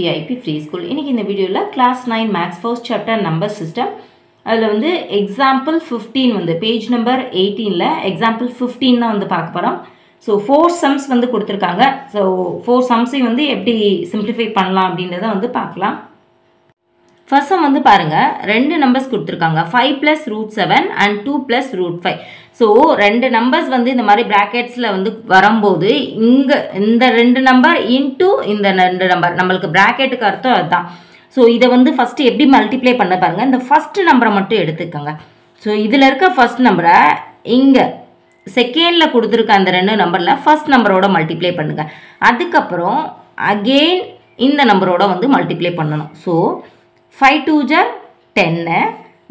DIP free school இன்றைக்கி இந்த வீடியோவில் class nine maths first chapter number system அதில் வந்து எக்ஸாம்பிள் ஃபிஃப்டீன் வந்து பேஜ் நம்பர் எயிட்டீனில் எக்ஸாம்பிள் ஃபிஃப்டீன் தான் வந்து பார்க்க போகிறோம் ஸோ ஃபோர் சம்ஸ் வந்து கொடுத்துருக்காங்க. ஸோ ஃபோர் சம்ஸையும் வந்து எப்படி சிம்பிளிஃபை பண்ணலாம் அப்படின்றத வந்து பார்க்கலாம். ஃபர்ஸ்ட் சம் வந்து பாருங்கள் ரெண்டு நம்பர்ஸ் கொடுத்துருக்காங்க. Five plus root seven and two plus root five so ரெண்டு நம்பர்ஸ் வந்து இந்த மாதிரி ப்ராக்கெட்ஸில் வந்து வரும்போது இங்கே இந்த ரெண்டு நம்பர் இன்டூ இந்த ரெண்டு நம்பர் நம்மளுக்கு ப்ராக்கெட்டுக்கு அர்த்தம் அதுதான். ஸோ இதை வந்து ஃபஸ்ட்டு எப்படி மல்டிப்ளை பண்ண பாருங்கள் இந்த ஃபஸ்ட்டு நம்பரை மட்டும் எடுத்துக்கோங்க. ஸோ இதில் இருக்க ஃபஸ்ட் நம்பரை இங்கே செகண்டில் கொடுத்துருக்க அந்த ரெண்டு நம்பரில் ஃபர்ஸ்ட் நம்பரோட மல்டிப்ளை பண்ணுங்கள் அதுக்கப்புறம் அகெயின் இந்த நம்பரோட வந்து மல்டிப்ளை பண்ணணும். ஸோ ஃபைவ் டூ ஜார் டென்னு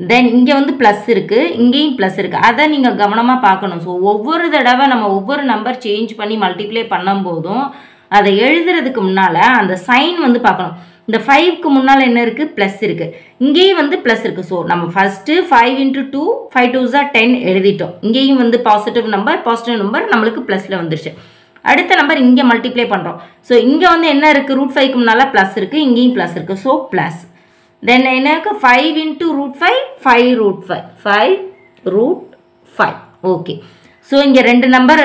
தென் இங்கே வந்து ப்ளஸ் இருக்குது இங்கேயும் ப்ளஸ் இருக்குது அதை நீங்கள் கவனமாக பார்க்கணும். ஸோ ஒவ்வொரு தடவை நம்ம ஒவ்வொரு நம்பர் சேஞ்ச் பண்ணி மல்டிப்ளை பண்ணும்போதும் அதை எழுதுறதுக்கு முன்னால் அந்த சைன் வந்து பார்க்கணும். இந்த ஃபைவ்க்கு முன்னால் என்ன இருக்குது ப்ளஸ் இருக்குது இங்கேயும் வந்து ப்ளஸ் இருக்குது ஸோ நம்ம first five into two five two ஜா டென் எழுதிட்டோம். இங்கேயும் வந்து பாசிட்டிவ் நம்பர் பாசிட்டிவ் நம்பர் நம்மளுக்கு ப்ளஸில் வந்துருச்சு. அடுத்த நம்பர் இங்கே மல்டிப்ளை பண்ணுறோம் ஸோ இங்கே வந்து என்ன இருக்குது ரூட் ஃபைவ்க்கு முன்னால் ப்ளஸ் இருக்குது இங்கேயும் ப்ளஸ் இருக்குது ஸோ ப்ளஸ் தென் எனக்கு five into root five five root five five root five okay so இங்கே ரெண்டு நம்பர்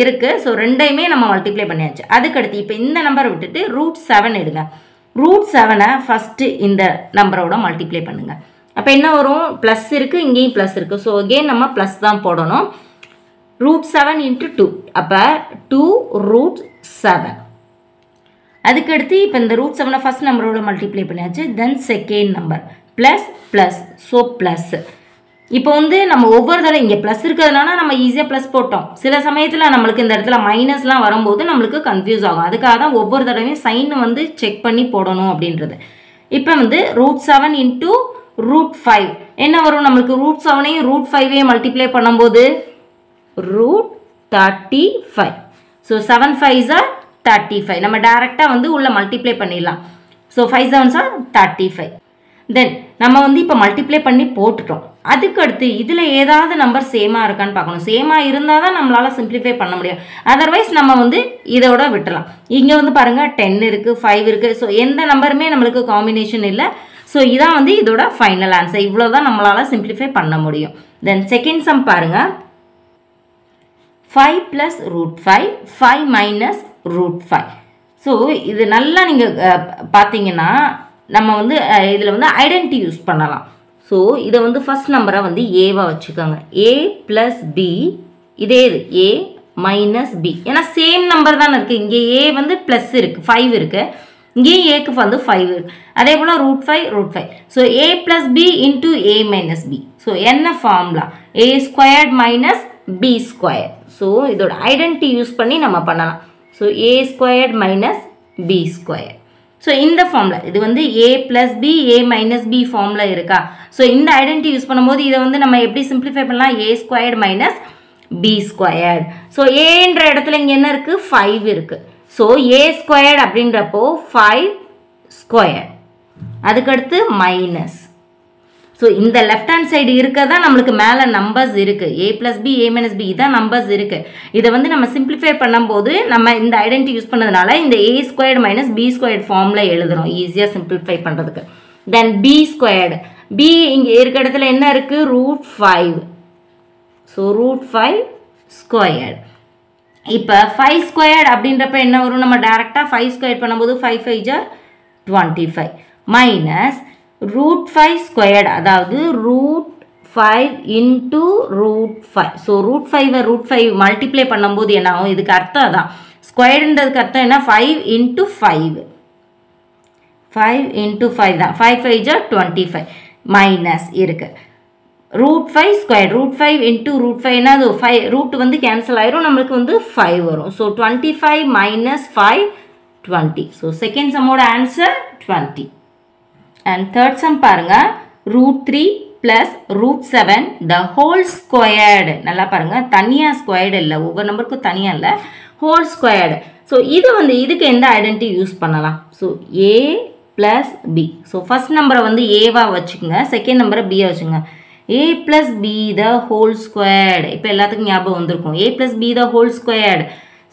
இருக்குது ஸோ ரெண்டையுமே நம்ம மல்டிப்ளை பண்ணியாச்சு. அதுக்கடுத்து இப்போ இந்த நம்பரை விட்டுட்டு ரூட் செவன் எடுங்க. ரூட் செவனை ஃபஸ்ட்டு இந்த நம்பரோட மல்டிப்ளை பண்ணுங்கள் அப்போ என்ன வரும்? ப்ளஸ் இருக்குது இங்கேயும் ப்ளஸ் இருக்குது ஸோ அகெயின் நம்ம ப்ளஸ் தான் போடணும். ரூட் செவன் இன்ட்டு டூ அப்போ டூ ரூட் செவன் அதுக்கடுத்து இப்போ இந்த ரூட் செவனை ஃபஸ்ட் நம்பரோட மல்டிப்ளை பண்ணியாச்சு. Then second number plus plus so plus இப்போ வந்து நம்ம ஒவ்வொரு தடவை இங்கே ப்ளஸ் இருக்கிறதுனால நம்ம ஈஸியாக ப்ளஸ் போட்டோம். சில சமயத்தில் நம்மளுக்கு இந்த இடத்துல மைனஸ்லாம் வரும்போது நம்மளுக்கு கன்ஃபியூஸ் ஆகும். அதுக்காக தான் ஒவ்வொரு தடவையும் சைன் வந்து செக் பண்ணி போடணும் அப்படின்றது. இப்போ வந்து root seven into root five என்ன வரும் நம்மளுக்கு? ரூட் செவனையும் ரூட் ஃபைவையும் மல்டிப்ளை பண்ணும்போது root thirty five so seven five are thirty five நம்ம டேரெக்டாக வந்து உள்ள மல்டிப்ளை பண்ணிடலாம். So five sevens are thirty five then நம்ம வந்து இப்போ மல்டிப்ளை பண்ணி போட்டுட்டோம். அதுக்கு அடுத்து இதில் ஏதாவது நம்பர் சேமாக இருக்கான்னு பார்க்கணும். சேமாக இருந்தால் தான் நம்மளால் சிம்ப்ளிஃபை பண்ண முடியும். அதர்வைஸ் நம்ம வந்து இதோட விட்டுலாம் இங்கே வந்து பாருங்கள் டென் இருக்குது ஃபைவ் இருக்குது ஸோ எந்த நம்பருமே நம்மளுக்கு காம்பினேஷன் இல்லை. ஸோ இதான் வந்து இதோட ஃபைனல் ஆன்சர் இவ்வளோ தான் நம்மளால் சிம்ப்ளிஃபை பண்ண முடியும். தென் செகண்ட் சம் பாருங்கள் five plus root five five minus root five so இது நல்லா நீங்கள் பார்த்தீங்கன்னா நம்ம வந்து இதில் வந்து ஐடென்டி யூஸ் பண்ணலாம். ஸோ இதை வந்து ஃபஸ்ட் நம்பரை வந்து ஏவாக வச்சுக்கோங்க. ஏ ப்ளஸ் பி இதே இது. ஏ மைனஸ் பி ஏன்னா சேம் நம்பர் தானே இருக்குது இங்கே ஏ வந்து ப்ளஸ் இருக்குது ஃபைவ் இருக்குது இங்கேயும் ஏக்கு வந்து ஃபைவ் இருக்குது அதே போல் root five root five so A plus B into A minus B so என்ன formula A squared minus B square so இதோட ஐடென்டி யூஸ் பண்ணி நம்ம பண்ணலாம். So A squared minus B square so இந்த ஃபார்மில் இது வந்து A plus B A minus B ஃபார்மில் இருக்கா? ஸோ இந்த ஐடென்டி யூஸ் பண்ணும்போது இதை வந்து நம்ம எப்படி சிம்பிளிஃபை பண்ணலாம்? A squared minus B squared so ஏன்ற இடத்துல இங்கே என்ன இருக்குது ஃபைவ் இருக்குது ஸோ ஏ ஸ்கொயர்டு அப்படின்றப்போ ஃபைவ் ஸ்கொயர் அதுக்கடுத்து மைனஸ் ஸோ இந்த லெஃப்ட் ஹேண்ட் சைடு இருக்க தான் நம்மளுக்கு மேலே நம்பர்ஸ் இருக்குது A plus B A minus B இதான் நம்பர்ஸ் இருக்குது இதை வந்து நம்ம சிம்பிளிஃபை பண்ணும்போது நம்ம இந்த ஐடென்டி யூஸ் பண்ணதுனால இந்த A squared minus B squared ஃபார்மில் எழுதுறோம். ஈஸியாக சிம்பிளிஃபை பண்ணுறதுக்கு தென் பி ஸ்கொயர்டு பி இங்கே இருக்க இடத்துல என்ன இருக்குது root five so root five squared இப்போ ஃபைவ் ஸ்கொயர்டு அப்படின்றப்ப என்ன வரும்? நம்ம டேரெக்டாக ஃபைவ் ஸ்கொயர் பண்ணும்போது five five jar twenty five minus root five squared அதாவது root five into root five so root ஃபைவை ரூட் ஃபைவ் மல்டிப்ளை பண்ணும்போது என்ன ஆகும் இதுக்கு அர்த்தம் அதான். ஸ்கொயர்டுன்றதுக்கு அர்த்தம் என்ன? Five into five five into five தான். ஃபைவ் ஃபைவ் ஜா டுவெண்ட்டி ஃபைவ் மைனஸ் இருக்குது root five square root five into root ஃபைவ்னா அது? ஃபைவ் ரூட் வந்து கேன்சல் ஆயிரும். நம்மளுக்கு வந்து ஃபைவ் வரும். So twenty five minus five twenty so second சம்மோட answer twenty and third sum பாருங்கள் root three plus root seven the whole squared நல்லா பாருங்கள் தனியாக ஸ்கொயர்டு இல்லை. ஒவ்வொரு நம்பருக்கும் தனியாக இல்லை. ஹோல் ஸ்கொயர்டு ஸோ இது வந்து இதுக்கு எந்த ஐடென்டி யூஸ் பண்ணலாம்? So A plus B so first நம்பரை வந்து ஏவாக வச்சுக்கோங்க. செகண்ட் நம்பரை பியை வச்சுக்கோங்க. A plus B the whole squared இப்போ எல்லாத்துக்கும் ஞாபகம் வந்திருக்கும். A plus B the whole squared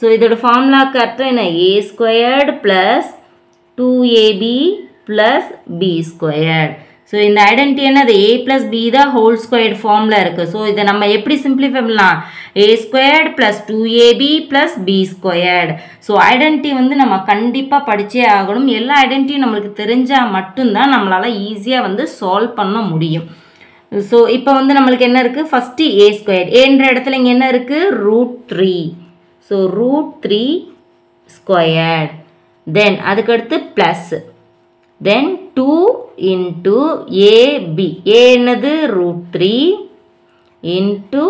so இதோட ஃபார்முலாக்கு அர்த்தம் என்ன? A squared plus two A B plus B squared so இந்த ஐடென்டி என்னது? ஏ ப்ளஸ் பி தான் ஹோல் ஸ்கொயர்ட் ஃபார்மில் இருக்குது ஸோ இதை நம்ம எப்படி சிம்பிளிஃபை பண்ணலாம்? A squared plus two A B plus B squared so identity வந்து நம்ம கண்டிப்பாக படித்தே ஆகணும். எல்லா ஐடென்டிட்டியும் நம்மளுக்கு தெரிஞ்சால் மட்டும்தான் நம்மளால் ஈஸியாக வந்து சால்வ் பண்ண முடியும். ஸோ இப்போ வந்து நம்மளுக்கு என்ன இருக்குது ஃபஸ்ட்டு ஏ ஸ்கொயர் ஏன்ற இடத்துல இங்கே என்ன இருக்குது root three so root three squared then அதுக்கடுத்து plus then two into A B A என்னது? Root three into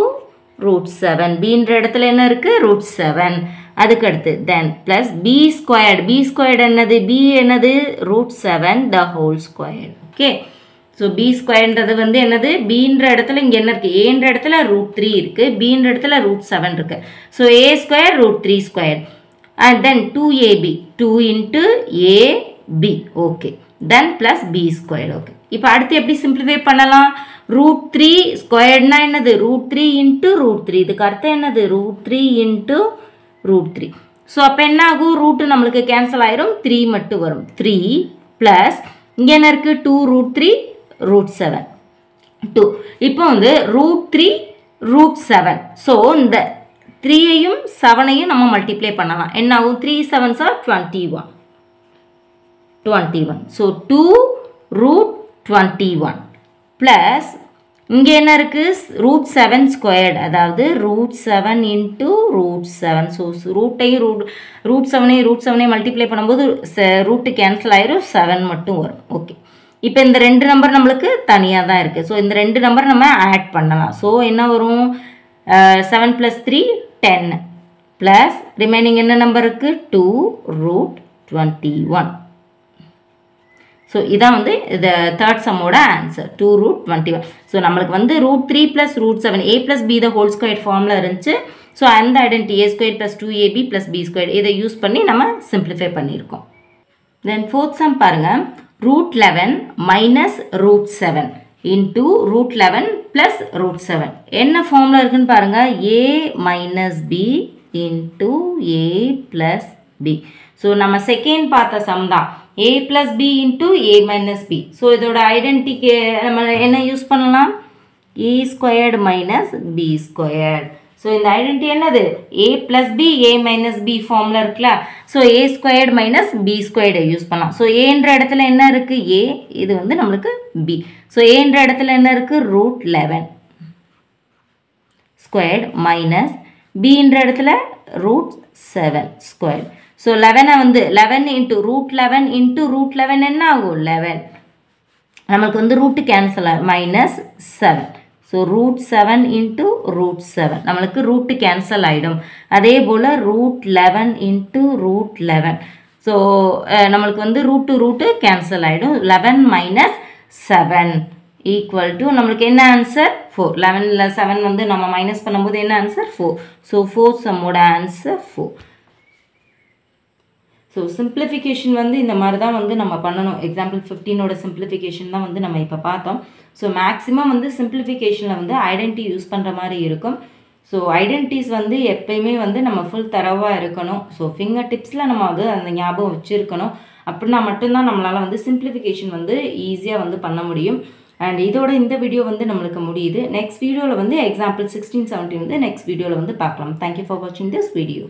root seven பின்ற இடத்துல என்ன இருக்குது ரூட் செவன் அதுக்கடுத்து then plus B squared B squared என்னது? பி என்னது? Root seven the whole squared okay so B ஸ்கொயர்ன்றது வந்து என்னது? பீன்ற இடத்துல இங்கே என்ன இருக்குது ஏன்ற இடத்துல ரூட் த்ரீ இருக்குது பீன்ற இடத்துல ரூட் செவன் இருக்குது so A square root three square and then two A B two into A B okay then plus B squared okay இப்போ அடுத்து எப்படி சிம்பிளிஃபை பண்ணலாம்? ரூட் த்ரீ ஸ்கொயர்ட்னா என்னது? Root three into root three இதுக்கு அர்த்தம் என்னது? Root three into root three so அப்போ என்ன ஆகும்? ரூட்டு நம்மளுக்கு கேன்சல் ஆயிரும். த்ரீ மட்டும் வரும். த்ரீ ப்ளஸ் இங்கே என்ன இருக்குது two root three root seven two இப்போ வந்து root three root seven so இந்த த்ரீயையும் செவனையும் நம்ம மல்டிப்ளை பண்ணலாம். என்ன ஆகும்? Three seven sir twenty one twenty one so two root twenty one plus இங்கே என்ன இருக்குது ரூட் செவன் ஸ்கொயர்டு அதாவது root seven into root seven so ரூட்டையும் root root செவனையும் ரூட் செவனையும் மல்டிப்ளை பண்ணும்போது ரூட்டு கேன்சல் ஆயிரும். செவன் மட்டும் வரும். ஓகே இப்போ இந்த ரெண்டு நம்பர் நம்மளுக்கு தனியாக தான் இருக்குது ஸோ இந்த ரெண்டு நம்பர் நம்ம ஆட் பண்ணலாம். ஸோ என்ன வரும்? Seven plus three ten plus remaining என்ன நம்பர் இருக்குது two root twenty one so இதான் வந்து இந்த third சம்மோட answer two root twenty one so நம்மளுக்கு வந்து root three plus root seven A plus B the whole square ஃபார்மில் இருந்துச்சு. ஸோ அந்த identity A square plus two A B plus B square இதை use பண்ணி நம்ம சிம்பிளிஃபை பண்ணியிருக்கோம். Then fourth sum பாருங்கள் root eleven minus root seven into root eleven plus root seven என்ன ஃபார்மில் இருக்குன்னு பாருங்கள் A minus B into A plus B so நம்ம செகண்ட் பார்த்த சம் தான். A plus B into A minus B so இதோட ஐடென்டிக்கு நம்ம என்ன யூஸ் பண்ணலாம்? A squared minus B squared so இந்த ஐடென்டி என்னது? A plus B A minus B ஃபார்மில் இருக்குல்ல? So A squared minus B ஸ்கொயர்டை use பண்ணலாம். ஸோ ஏன்ற இடத்துல என்ன இருக்குது ஏ இது வந்து நம்மளுக்கு பி ஸோ ஏன்ற இடத்துல என்ன இருக்குது ரூட் லெவன் ஸ்கொயர்டு மைனஸ் பின்ற இடத்துல ரூட் செவன் ஸ்கொயர்டு ஸோ லெவனை வந்து eleven into root eleven into root eleven என்ன ஆகும் லெவன் நம்மளுக்கு வந்து ரூட்டு கேன்சல் ஆகும் minus seven so root seven into root seven நம்மளுக்கு ரூட்டு கேன்சல் ஆகிடும் அதே போல் root eleven into root eleven so நம்மளுக்கு வந்து ரூட்டு ரூட்டு கேன்சல் ஆகிடும் eleven minus seven equal to நம்மளுக்கு என்ன ஆன்சர் ஃபோர் லெவனில் செவன் வந்து நம்ம மைனஸ் பண்ணும்போது என்ன ஆன்சர் ஃபோர் ஸோ ஃபோர் சம்மோட ஆன்சர் ஃபோர் ஸோ சிம்பிளிஃபிகேஷன் வந்து இந்த மாதிரி தான் வந்து நம்ம பண்ணணும். எக்ஸாம்பிள் ஃபிஃப்டீனோட சிம்பிளிஃபிகேஷன் தான் வந்து நம்ம இப்போ பார்த்தோம். ஸோ மேக்ஸிமம் வந்து சிம்பிளிஃபிகேஷனில் வந்து ஐடென்டி யூஸ் பண்ணுற மாதிரி இருக்கும். ஸோ ஐடென்டிஸ் வந்து எப்பயுமே வந்து நம்ம ஃபுல் தரவாக இருக்கணும். ஸோ ஃபிங்கர் டிப்ஸில் நம்ம வந்து அந்த ஞாபகம் வச்சுருக்கணும். அப்படின்னா மட்டும்தான் நம்மளால் வந்து சிம்பிளிஃபிகேஷன் வந்து ஈஸியாக வந்து பண்ண முடியும். அண்ட் இதோட இந்த வீடியோ வந்து நம்மளுக்கு முடியுது. நெக்ஸ்ட் வீடியோவில் வந்து எக்ஸாம்பிள் சிக்ஸ்டீன் செவன்டீன் வந்து நெக்ஸ்ட் வீடியோவில் வந்து பார்க்கலாம். தேங்க்யூ ஃபார் வாட்சிங் திஸ் வீடியோ